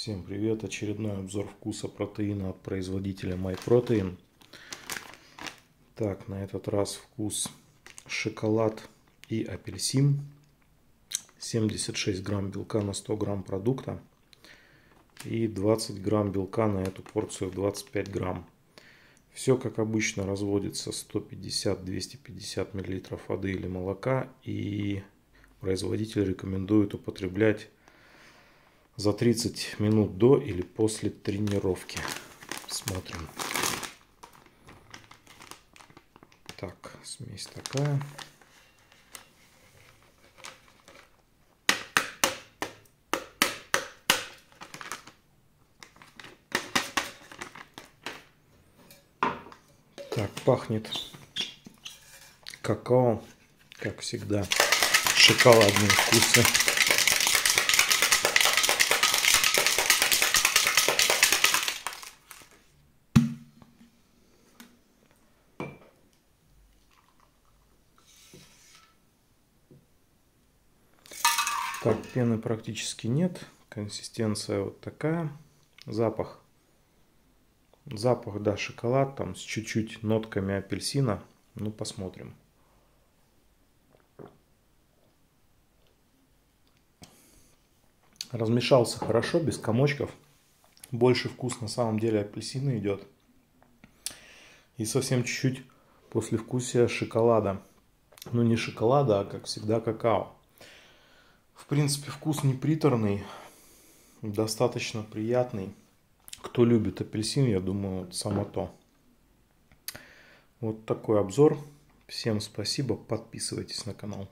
Всем привет! Очередной обзор вкуса протеина от производителя MyProtein. Так, на этот раз вкус шоколад и апельсин. 76 грамм белка на 100 грамм продукта. И 20 грамм белка на эту порцию 25 грамм. Все как обычно разводится 150-250 миллилитров воды или молока. И производитель рекомендует употреблять за 30 минут до или после тренировки. Смотрим. Так, смесь такая. Так, пахнет какао, как всегда, шоколадные вкусы. Так, пены практически нет. Консистенция вот такая. Запах. Запах, да, шоколад, там с чуть-чуть нотками апельсина. Ну, посмотрим. Размешался хорошо, без комочков. Больше вкус на самом деле апельсина идет. И совсем чуть-чуть послевкусия шоколада. Ну, не шоколада, а как всегда какао. Принципе, вкус не приторный, достаточно приятный. Кто любит апельсин, я думаю, само то. Вот такой обзор. Всем спасибо, подписывайтесь на канал.